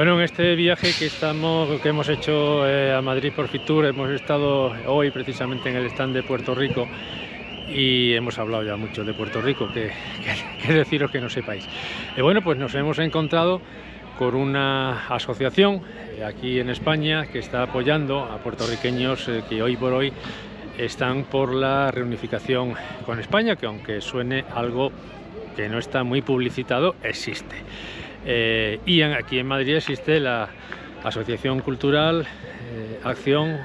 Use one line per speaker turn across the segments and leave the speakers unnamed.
Bueno, en este viaje que estamos, que hemos hecho eh, a Madrid por Fitur, hemos estado hoy precisamente en el stand de Puerto Rico y hemos hablado ya mucho de Puerto Rico, que, deciros que no sepáis. Y bueno, pues nos hemos encontrado con una asociación eh, aquí en España que está apoyando a puertorriqueños eh, que hoy por hoy están por la reunificación con España, que aunque suene algo que no está muy publicitado, existe. Eh, y aquí en Madrid existe la Asociación Cultural eh, Acción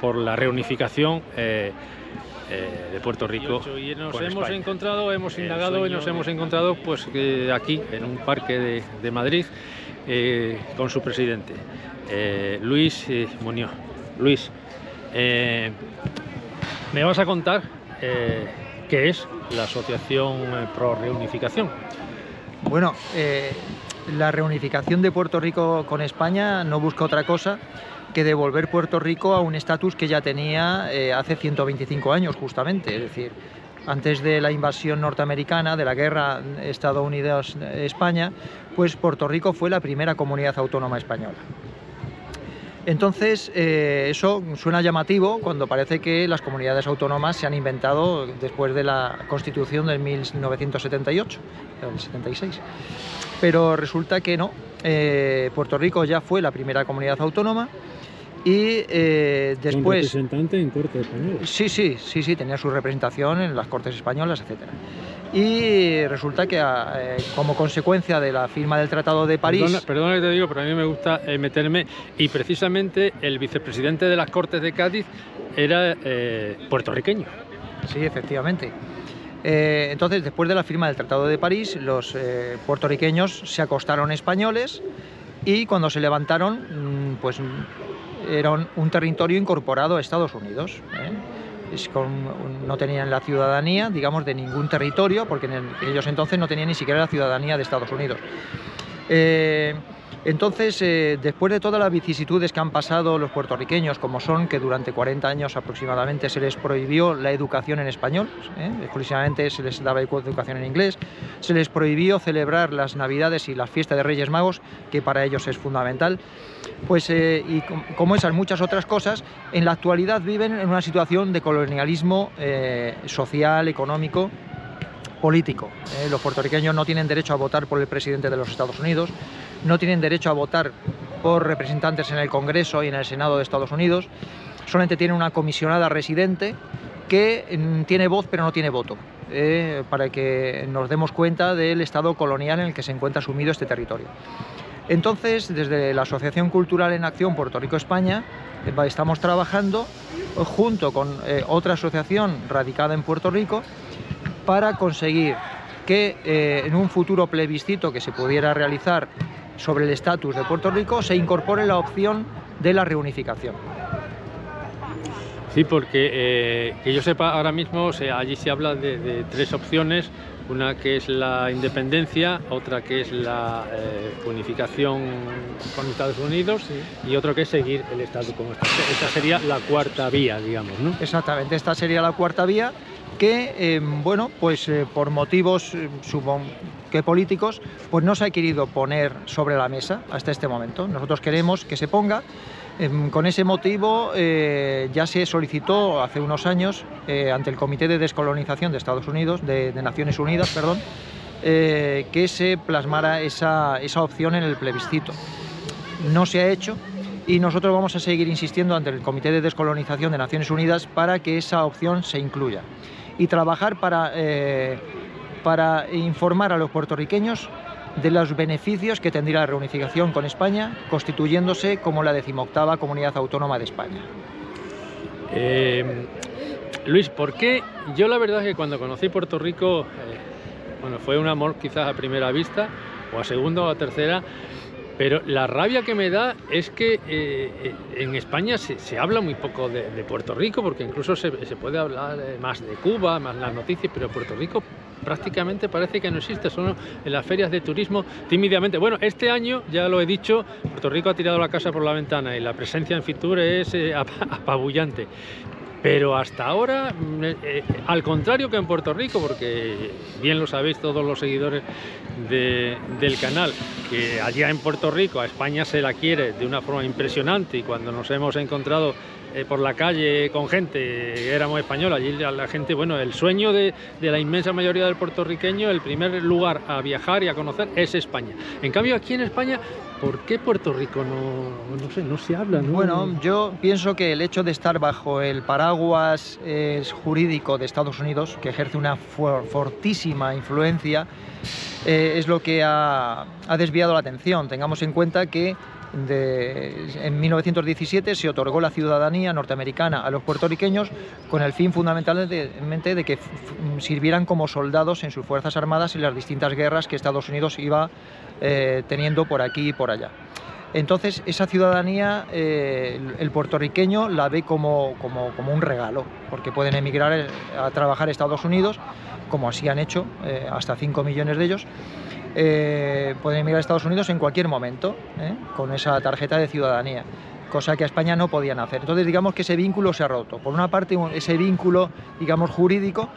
por la Reunificación eh, de Puerto Rico. Y nos hemos encontrado, hemos indagado y nos hemos encontrado pues aquí en un parque de, Madrid con su presidente, Luis Muñoz. Luis, me vas a contar qué es la Asociación Pro Reunificación.
Bueno, la reunificación de Puerto Rico con España no busca otra cosa que devolver Puerto Rico a un estatus que ya tenía eh, hace 125 años justamente, es decir, antes de la invasión norteamericana, de la guerra Estados Unidos-España, pues Puerto Rico fue la primera comunidad autónoma española. Entonces, eh, eso suena llamativo cuando parece que las comunidades autónomas se han inventado después de la Constitución del 1978, del 76. Pero resulta que no. Eh, Puerto Rico ya fue la primera comunidad autónoma y eh, después...
representante en Cortes Españolas.
Sí, sí, sí, sí, tenía su representación en las Cortes Españolas, etcétera y resulta que eh, como consecuencia de la firma del Tratado de París...
Perdona, que te digo, pero a mí me gusta eh, meterme y precisamente el vicepresidente de las Cortes de Cádiz era eh, puertorriqueño.
Sí, efectivamente. entonces, después de la firma del Tratado de París, los puertorriqueños se acostaron españoles y cuando se levantaron, mm, pues era un territorio incorporado a Estados Unidos no tenían la ciudadanía, digamos, de ningún territorio, porque en ellos entonces no tenían ni siquiera la ciudadanía de Estados Unidos. Eh, entonces, eh, después de todas las vicisitudes que han pasado los puertorriqueños, como son que durante 40 años aproximadamente se les prohibió la educación en español, ¿eh? exclusivamente se les daba educación en inglés, se les prohibió celebrar las Navidades y las fiestas de Reyes Magos, que para ellos es fundamental, pues eh, y como esas muchas otras cosas, en la actualidad viven en una situación de colonialismo social, económico, político. los puertorriqueños no tienen derecho a votar por el presidente de los Estados Unidos, no tienen derecho a votar por representantes en el Congreso y en el Senado de Estados Unidos, solamente tienen una comisionada residente que mm, tiene voz pero no tiene voto, eh, para que nos demos cuenta del estado colonial en el que se encuentra sumido este territorio. Entonces, desde la Asociación Cultural en Acción Puerto Rico-España, eh, estamos trabajando junto con eh, otra asociación radicada en Puerto Rico para conseguir que en un futuro plebiscito que se pudiera realizar sobre el estatus de Puerto Rico se incorpore la opción de la reunificación.
Sí, porque eh, que yo sepa, ahora mismo allí se habla de, tres opciones, una que es la independencia, otra que es la eh, unificación con Estados Unidos y otro que es seguir el estatus como está. Esta sería la cuarta vía, digamos, ¿no?
Exactamente, esta sería la cuarta vía que, em, bueno, pues eh, por motivos, eh, políticos, pues no se ha querido poner sobre la mesa hasta este momento. Nosotros queremos que se ponga. Em, con ese motivo eh, ya se solicitó hace unos años ante el Comité de Descolonización de Estados Unidos, de, Naciones Unidas, perdón, que se plasmara esa, esa opción en el plebiscito. No se ha hecho, y nosotros vamos a seguir insistiendo ante el Comité de Descolonización de Naciones Unidas para que esa opción se incluya y trabajar para, eh, para informar a los puertorriqueños de los beneficios que tendría la reunificación con España, constituyéndose como la decimoctava comunidad autónoma de España.
Eh, Luis, ¿por qué? Yo la verdad es que cuando conocí Puerto Rico, eh, bueno, fue un amor quizás a primera vista, o a segunda o a tercera, pero la rabia que me da es que eh, eh, en España se, habla muy poco de, Puerto Rico, porque incluso se, puede hablar eh, más de Cuba, más las noticias, pero Puerto Rico prácticamente parece que no existe, solo en las ferias de turismo tímidamente. Bueno, este año, ya lo he dicho, Puerto Rico ha tirado la casa por la ventana y la presencia en Fitur es apabullante. Pero hasta ahora, mm, eh, eh, al contrario que en Puerto Rico, porque bien lo sabéis todos los seguidores del canal, que allá en Puerto Rico a España se la quiere de una forma impresionante y cuando nos hemos encontrado eh, por la calle con gente, éramos españoles, allí la, gente, bueno, el sueño de, la inmensa mayoría del puertorriqueño, el primer lugar a viajar y a conocer es España. En cambio, aquí en España, ¿por qué Puerto Rico no, no, sé, no se habla?
Bueno, yo pienso que el hecho de estar bajo el paraguas jurídico de Estados Unidos, que ejerce una fortísima influencia, eh, es lo que ha, desviado la atención. Tengamos en cuenta que en 1917 se otorgó la ciudadanía norteamericana a los puertorriqueños con el fin fundamentalmente de que sirvieran como soldados en sus fuerzas armadas en las distintas guerras que Estados Unidos iba eh, teniendo por aquí y por allá. Entonces, esa ciudadanía, eh, el puertorriqueño la ve como, un regalo, porque pueden emigrar eh, a trabajar a Estados Unidos, como así han hecho, hasta 5 millones de ellos, eh, pueden emigrar a Estados Unidos en cualquier momento ¿eh? con esa tarjeta de ciudadanía, cosa que a España no podían hacer. Entonces digamos que ese vínculo se ha roto. Por una parte ese vínculo, digamos, jurídico,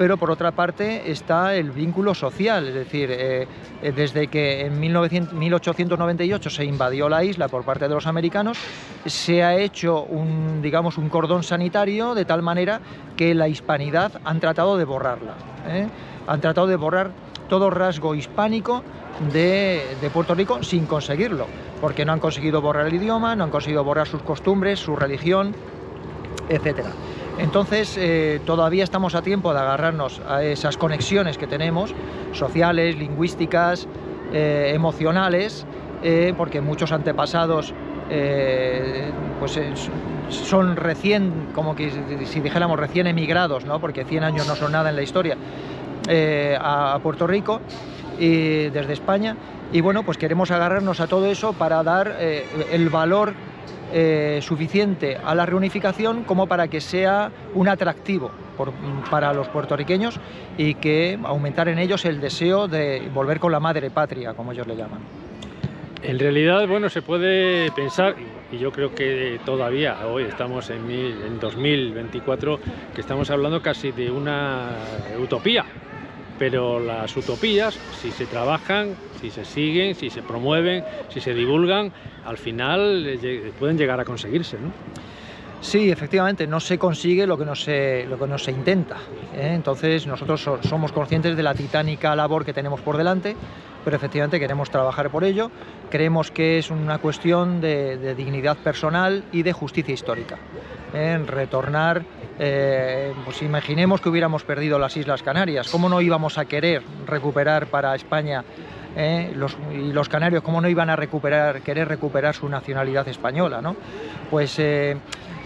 pero por otra parte está el vínculo social, es decir, eh, desde que en 1898 se invadió la isla por parte de los americanos, se ha hecho un, digamos, un cordón sanitario de tal manera que la hispanidad han tratado de borrarla, han tratado de borrar todo rasgo hispánico de, Puerto Rico sin conseguirlo, porque no han conseguido borrar el idioma, no han conseguido borrar sus costumbres, su religión, etc. Entonces, eh, todavía estamos a tiempo de agarrarnos a esas conexiones que tenemos, sociales, lingüísticas, eh, emocionales, eh, porque muchos antepasados pues, son recién, como que si dijéramos recién emigrados, ¿no? porque 100 años no son nada en la historia, a, Puerto Rico y desde España. Y bueno, pues queremos agarrarnos a todo eso para dar el valor eh, suficiente a la reunificación como para que sea un atractivo para los puertorriqueños y que aumentar en ellos el deseo de volver con la madre patria, como ellos le llaman.
En realidad, bueno, se puede pensar, y yo creo que todavía hoy estamos en, en 2024, que estamos hablando casi de una utopía, pero las utopías, si se trabajan, si se siguen, si se promueven, si se divulgan, al final eh, pueden llegar a conseguirse. ¿no?
Sí, efectivamente, no se consigue lo que no se, lo que no se intenta. ¿eh? Entonces nosotros somos conscientes de la titánica labor que tenemos por delante, pero efectivamente queremos trabajar por ello. Creemos que es una cuestión de, dignidad personal y de justicia histórica. ¿eh? Retornar, eh, pues imaginemos que hubiéramos perdido las Islas Canarias, ¿cómo no íbamos a querer recuperar para España los, y los canarios, cómo no iban a recuperar, querer recuperar su nacionalidad española? ¿no? Pues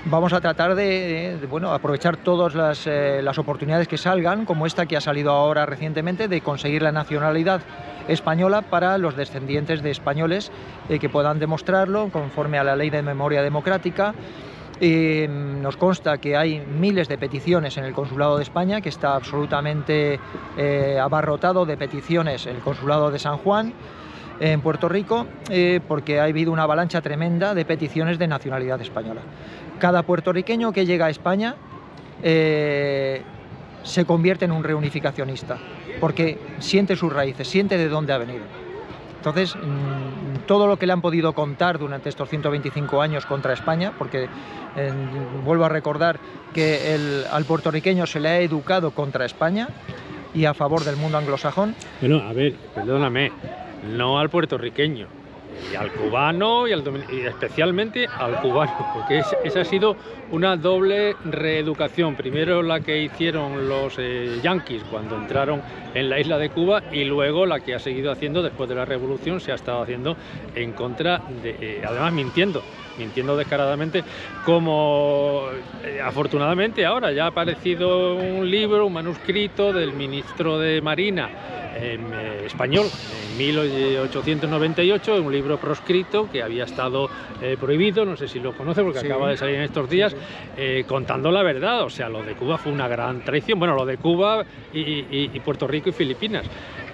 vamos a tratar de, bueno, aprovechar todas eh, las, oportunidades que salgan, como esta que ha salido ahora recientemente, de conseguir la nacionalidad española para los descendientes de españoles eh, que puedan demostrarlo conforme a la ley de memoria democrática. Mm, nos consta que hay miles de peticiones en el Consulado de España, que está absolutamente eh, abarrotado de peticiones en el Consulado de San Juan en Puerto Rico porque ha habido una avalancha tremenda de peticiones de nacionalidad española cada puertorriqueño que llega a España eh, se convierte en un reunificacionista, porque siente sus raíces, siente de dónde ha venido. Entonces, mm, todo lo que le han podido contar durante estos 125 años contra España, porque vuelvo a recordar que al puertorriqueño se le ha educado contra España y a favor del mundo anglosajón.
Bueno, a ver, perdóname, no al puertorriqueño, y al cubano y, al y especialmente al cubano, porque esa ha sido una doble reeducación. Primero la que hicieron los eh, yanquis cuando entraron en la isla de Cuba y luego la que ha seguido haciendo después de la revolución, se ha estado haciendo en contra de, eh, además mintiendo, mintiendo descaradamente, como eh, afortunadamente ahora ya ha aparecido un libro, un manuscrito del ministro de Marina español en 1898, un libro proscrito que había estado eh, prohibido, no sé si lo conoce porque acaba de salir en estos días, eh, contando la verdad, o sea, lo de Cuba fue una gran traición, bueno, lo de Cuba y, Puerto Rico y Filipinas.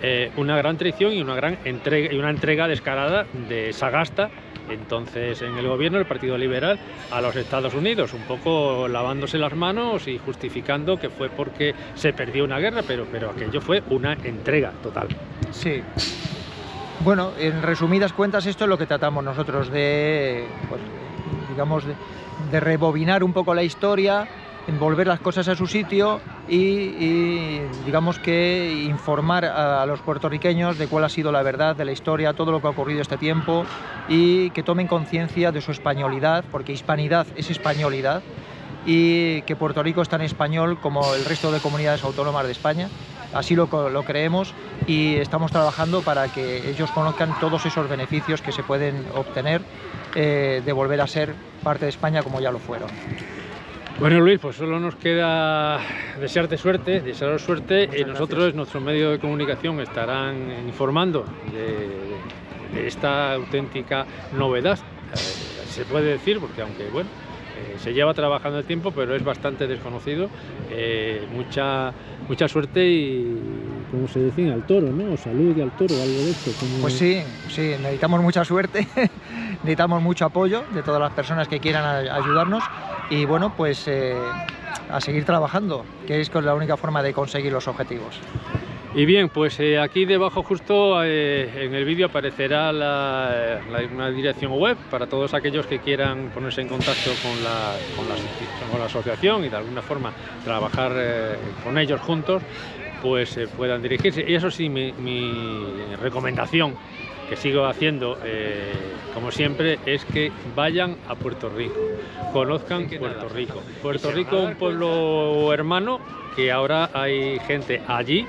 Eh, una gran traición y una gran entrega y una entrega descarada de Sagasta entonces en el gobierno del Partido Liberal a los Estados Unidos, un poco lavándose las manos y justificando que fue porque se perdió una guerra, pero, pero aquello fue una entrega total.
Sí. Bueno, en resumidas cuentas esto es lo que tratamos nosotros de, pues, digamos, de, de rebobinar un poco la historia, volver las cosas a su sitio y, digamos que informar a, los puertorriqueños de cuál ha sido la verdad de la historia, todo lo que ha ocurrido este tiempo y que tomen conciencia de su españolidad, porque hispanidad es españolidad y que Puerto Rico es tan español como el resto de comunidades autónomas de España. Así lo, creemos y estamos trabajando para que ellos conozcan todos esos beneficios que se pueden obtener eh, de volver a ser parte de España como ya lo fueron.
Bueno Luis, pues solo nos queda desearte suerte, desearos suerte y nosotros, nuestro medio de comunicación, estarán informando de, esta auténtica novedad, eh, se puede decir, porque aunque bueno, eh, se lleva trabajando el tiempo, pero es bastante desconocido. Eh, mucha, mucha suerte y, como se decía, al toro, ¿no? O salud y al toro, algo de esto.
Pues sí, sí, necesitamos mucha suerte, necesitamos mucho apoyo de todas las personas que quieran ayudarnos y bueno, pues eh, a seguir trabajando, que es la única forma de conseguir los objetivos.
Y bien, pues eh, aquí debajo justo eh, en el vídeo aparecerá una dirección web para todos aquellos que quieran ponerse en contacto con la, con la, asociación y de alguna forma trabajar con ellos juntos, pues puedan dirigirse. Y eso sí, mi, mi recomendación que sigo haciendo, eh, como siempre, es que vayan a Puerto Rico, conozcan Puerto Rico. Puerto Rico es un pueblo hermano que ahora hay gente allí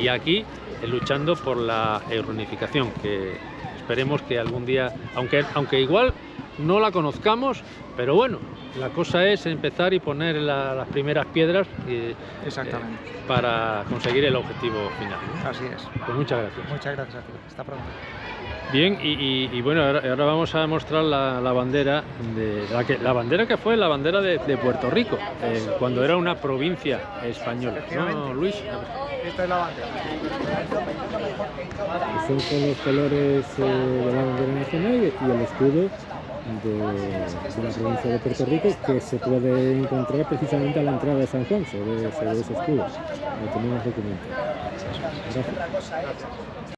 y aquí eh, luchando por la reunificación, que esperemos que algún día, aunque, aunque igual no la conozcamos, pero bueno, la cosa es empezar y poner las primeras piedras eh,
Exactamente.
para conseguir el objetivo final.
Así es.
Pues muchas gracias.
Muchas gracias a ti. Hasta pronto.
Bien, y, bueno, ahora, vamos a mostrar la, bandera, de, la, que, la bandera que fue la bandera de, Puerto Rico, eh, cuando era una provincia española. ¿No, Luis?
Esta es la bandera.
Son con los colores eh, de la bandera nacional y el escudo de, la provincia de Puerto Rico que se puede encontrar precisamente a la entrada de San Juan, sobre, ese escudo. Tenemos documento. Gracias.